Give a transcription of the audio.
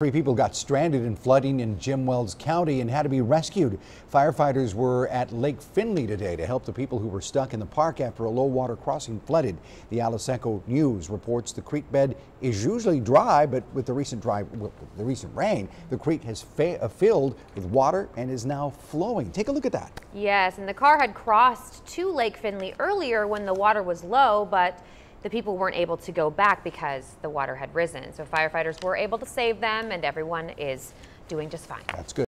Three people got stranded in flooding in Jim Wells County and had to be rescued. Firefighters were at Lake Findley today to help the people who were stuck in the park after a low water crossing flooded. The Alice Echo News reports the creek bed is usually dry, but with the recent dry, the recent rain, the creek has uh, filled with water and is now flowing. Take a look at that. Yes, and the car had crossed to Lake Findley earlier when the water was low, but the people weren't able to go back because the water had risen. So firefighters were able to save them and everyone is doing just fine. That's good.